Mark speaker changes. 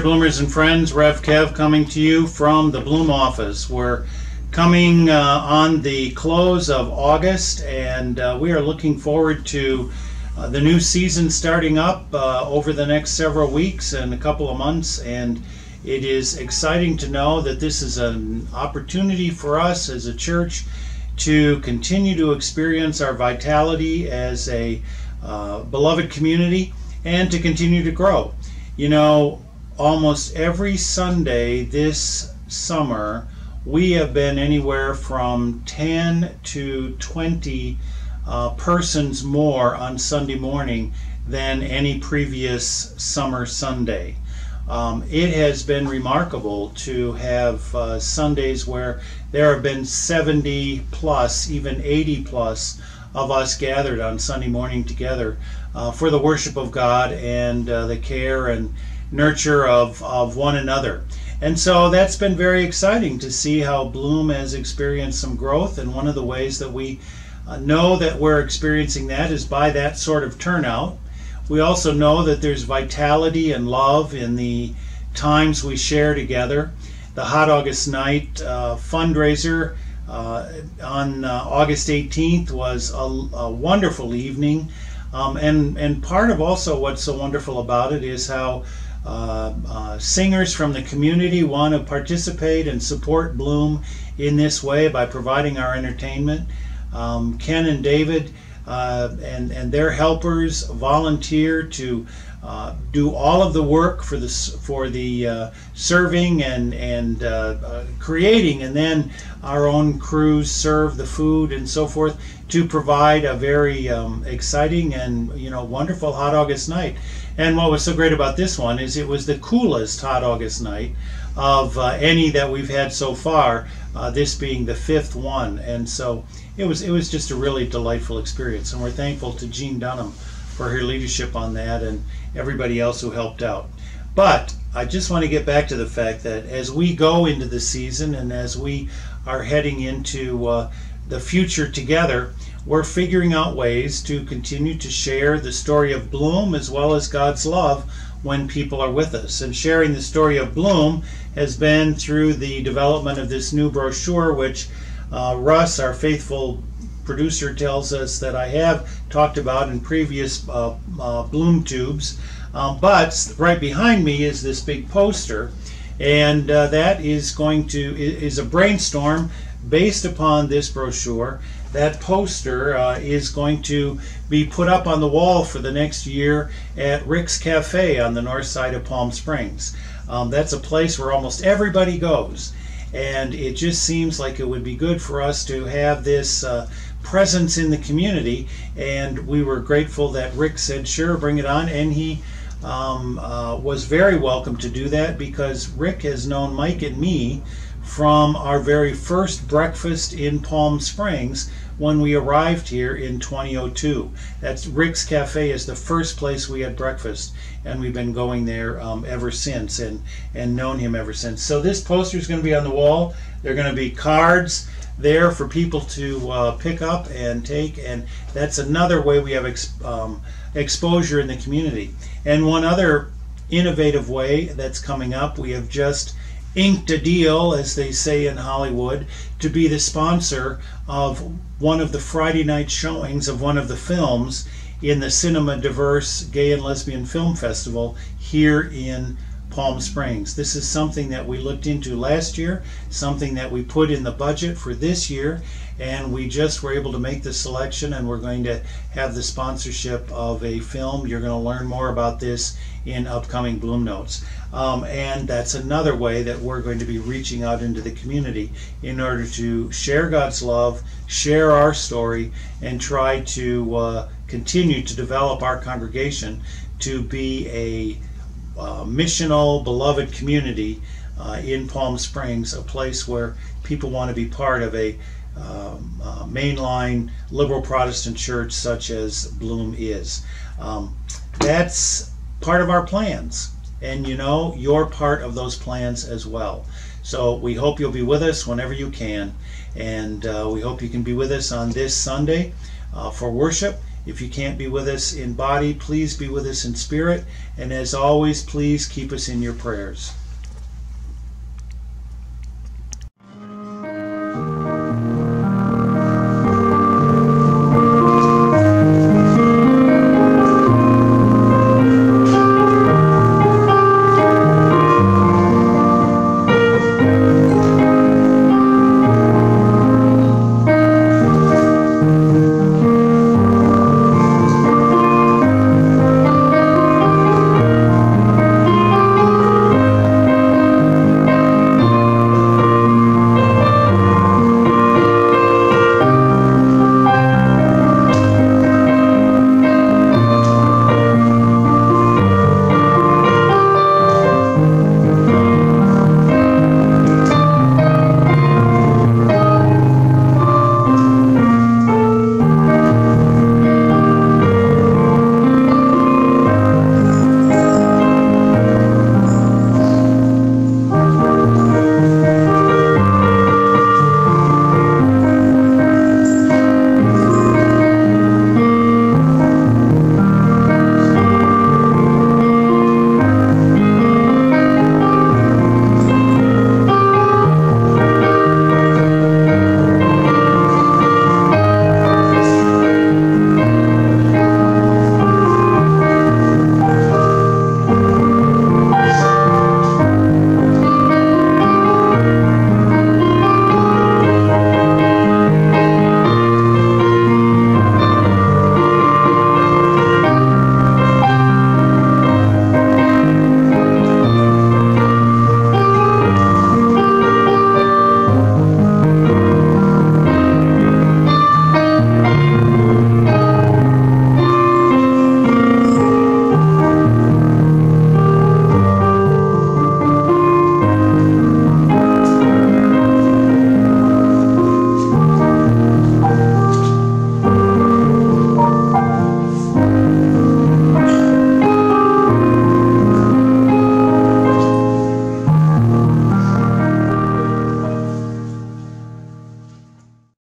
Speaker 1: there, Bloomers and friends. Rev Kev coming to you from the Bloom office. We're coming uh, on the close of August, and uh, we are looking forward to uh, the new season starting up uh, over the next several weeks and a couple of months. And it is exciting to know that this is an opportunity for us as a church to continue to experience our vitality as a uh, beloved community and to continue to grow. You know, almost every Sunday this summer, we have been anywhere from 10 to 20 uh, persons more on Sunday morning than any previous summer Sunday. Um, it has been remarkable to have uh, Sundays where there have been 70 plus, even 80 plus of us gathered on Sunday morning together uh, for the worship of God and uh, the care and nurture of, of one another. And so that's been very exciting to see how Bloom has experienced some growth. And one of the ways that we uh, know that we're experiencing that is by that sort of turnout. We also know that there's vitality and love in the times we share together. The Hot August Night uh, fundraiser uh, on uh, August 18th was a, a wonderful evening. Um, and, and part of also what's so wonderful about it is how uh, uh, singers from the community want to participate and support Bloom in this way by providing our entertainment. Um, Ken and David uh, and, and their helpers volunteer to uh, do all of the work for the for the uh, serving and and uh, uh, creating, and then our own crews serve the food and so forth to provide a very um, exciting and you know wonderful hot August night. And what was so great about this one is it was the coolest hot August night of uh, any that we've had so far. this being the fifth one, and so it was it was just a really delightful experience, and we're thankful to Jean Dunham for her leadership on that and everybody else who helped out. But I just want to get back to the fact that as we go into the season and as we are heading into uh, the future together, we're figuring out ways to continue to share the story of Bloom as well as God's love when people are with us. And sharing the story of Bloom has been through the development of this new brochure, which uh, Russ, our faithful producer tells us that I have talked about in previous uh, uh, bloom tubes. Um, but right behind me is this big poster, and uh, that is going to is a brainstorm based upon this brochure. That poster uh, is going to be put up on the wall for the next year at Rick's Cafe on the north side of Palm Springs. Um, that's a place where almost everybody goes and it just seems like it would be good for us to have this uh, presence in the community. And we were grateful that Rick said, sure, bring it on. And he um, uh, was very welcome to do that because Rick has known Mike and me from our very first breakfast in Palm Springs when we arrived here in 2002. That's Rick's Cafe is the first place we had breakfast, and we've been going there um, ever since and and known him ever since. So this poster is going to be on the wall. There are going to be cards there for people to uh, pick up and take, and that's another way we have um, exposure in the community. And one other innovative way that's coming up, we have just inked a deal, as they say in Hollywood, to be the sponsor of one of the Friday night showings of one of the films in the Cinema Diverse Gay and Lesbian Film Festival here in Palm Springs. This is something that we looked into last year, something that we put in the budget for this year, and we just were able to make the selection and we're going to have the sponsorship of a film. You're going to learn more about this in upcoming Bloom Notes. Um, and that's another way that we're going to be reaching out into the community in order to share God's love, share our story, and try to uh, continue to develop our congregation to be a uh, missional, beloved community uh, in Palm Springs, a place where people want to be part of a um, uh, mainline liberal Protestant church such as Bloom is. Um, that's part of our plans. And you know, you're part of those plans as well. So we hope you'll be with us whenever you can. And uh, we hope you can be with us on this Sunday uh, for worship If you can't be with us in body, please be with us in spirit. And as always, please keep us in your prayers.